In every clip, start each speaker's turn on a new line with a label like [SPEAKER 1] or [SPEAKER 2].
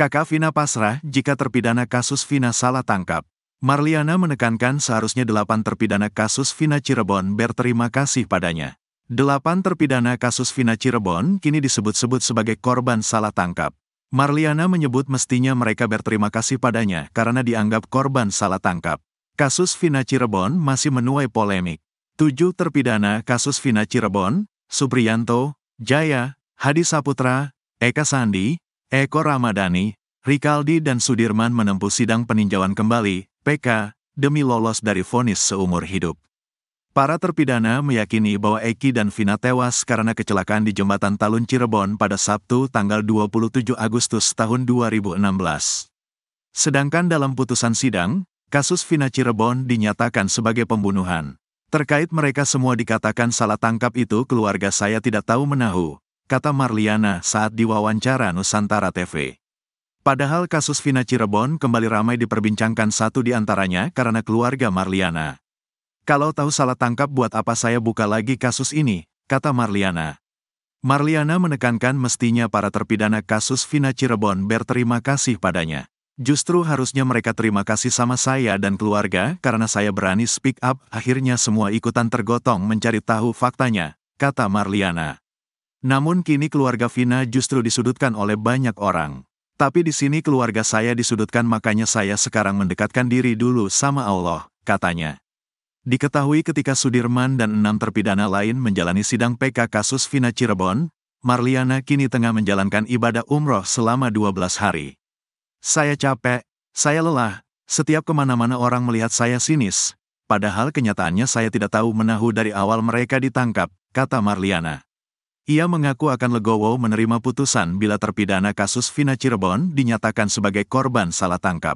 [SPEAKER 1] Kakak Vina pasrah jika terpidana kasus Vina salah tangkap. Marliana menekankan seharusnya delapan terpidana kasus Vina Cirebon berterima kasih padanya. Delapan terpidana kasus Vina Cirebon kini disebut-sebut sebagai korban salah tangkap. Marliana menyebut mestinya mereka berterima kasih padanya karena dianggap korban salah tangkap. Kasus Vina Cirebon masih menuai polemik. Tujuh terpidana kasus Vina Cirebon, Supriyanto, Jaya, Hadi Saputra, Eka Sandi, Eko Ramadhani, Rikaldi dan Sudirman menempuh sidang peninjauan kembali, PK, demi lolos dari vonis seumur hidup. Para terpidana meyakini bahwa Eki dan Vina tewas karena kecelakaan di Jembatan Talun Cirebon pada Sabtu tanggal 27 Agustus tahun 2016. Sedangkan dalam putusan sidang, kasus Vina Cirebon dinyatakan sebagai pembunuhan. Terkait mereka semua dikatakan salah tangkap itu keluarga saya tidak tahu menahu, kata Marliana saat diwawancara Nusantara TV. Padahal kasus Vina Cirebon kembali ramai diperbincangkan satu di antaranya karena keluarga Marliana. Kalau tahu salah tangkap buat apa saya buka lagi kasus ini, kata Marliana. Marliana menekankan mestinya para terpidana kasus Vina Cirebon berterima kasih padanya. Justru harusnya mereka terima kasih sama saya dan keluarga karena saya berani speak up, akhirnya semua ikutan tergotong mencari tahu faktanya, kata Marliana. Namun kini keluarga Vina justru disudutkan oleh banyak orang. Tapi di sini keluarga saya disudutkan makanya saya sekarang mendekatkan diri dulu sama Allah, katanya. Diketahui ketika Sudirman dan enam terpidana lain menjalani sidang PK kasus Vina Cirebon, Marliana kini tengah menjalankan ibadah umroh selama 12 hari. Saya capek, saya lelah, setiap ke mana-mana orang melihat saya sinis, padahal kenyataannya saya tidak tahu menahu dari awal mereka ditangkap, kata Marliana. Ia mengaku akan legowo menerima putusan bila terpidana kasus Vina Cirebon dinyatakan sebagai korban salah tangkap.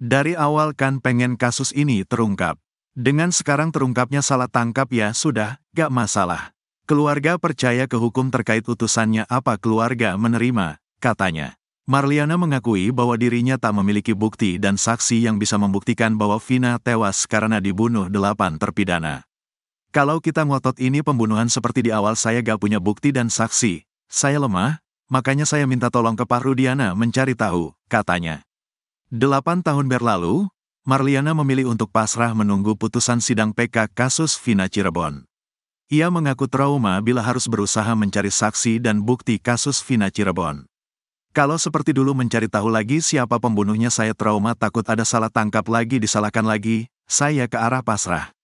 [SPEAKER 1] Dari awal kan pengen kasus ini terungkap. Dengan sekarang terungkapnya salah tangkap ya sudah, gak masalah. Keluarga percaya ke hukum terkait utusannya apa keluarga menerima, katanya. Marliana mengakui bahwa dirinya tak memiliki bukti dan saksi yang bisa membuktikan bahwa Vina tewas karena dibunuh delapan terpidana. Kalau kita ngotot ini pembunuhan seperti di awal saya gak punya bukti dan saksi, saya lemah, makanya saya minta tolong ke Pak Rudiana mencari tahu, katanya. Delapan tahun berlalu, Marliana memilih untuk pasrah menunggu putusan sidang PK kasus Vina Cirebon. Ia mengaku trauma bila harus berusaha mencari saksi dan bukti kasus Vina Cirebon. Kalau seperti dulu mencari tahu lagi siapa pembunuhnya saya trauma takut ada salah tangkap lagi disalahkan lagi, saya ke arah pasrah.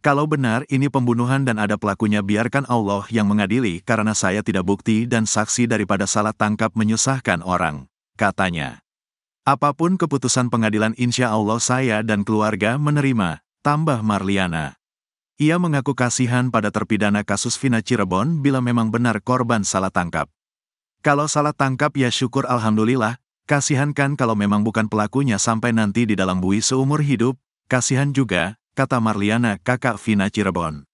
[SPEAKER 1] Kalau benar ini pembunuhan dan ada pelakunya biarkan Allah yang mengadili karena saya tidak bukti dan saksi daripada salah tangkap menyusahkan orang, katanya. Apa pun keputusan pengadilan insya Allah saya dan keluarga menerima, tambah Marliana. Ia mengaku kasihan pada terpidana kasus Vina Cirebon bila memang benar korban salah tangkap. Kalau salah tangkap ya syukur Alhamdulillah, kasihan kan kalau memang bukan pelakunya sampai nanti di dalam bui seumur hidup, kasihan juga, kata Marliana kakak Vina Cirebon.